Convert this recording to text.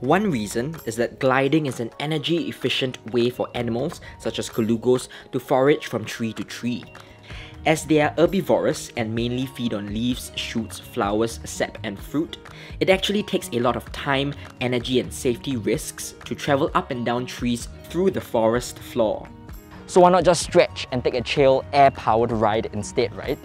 One reason is that gliding is an energy efficient way for animals, such as colugos, to forage from tree to tree. As they are herbivorous and mainly feed on leaves, shoots, flowers, sap, and fruit, it actually takes a lot of time, energy, and safety risks to travel up and down trees through the forest floor. So why not just stretch and take a chill, air-powered ride instead, right?